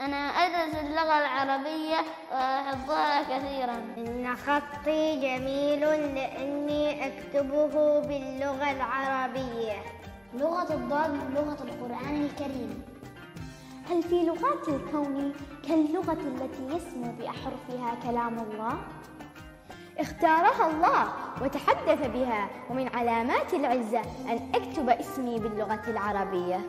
أنا أدرس اللغة العربية وأحبها كثيرا. إن خطي جميل لأني أكتبه باللغة العربية. لغة الضاد لغة القرآن الكريم. هل في لغات الكون كاللغة التي يسمو بأحرفها كلام الله؟ اختارها الله وتحدث بها ومن علامات العزة أن أكتب اسمي باللغة العربية.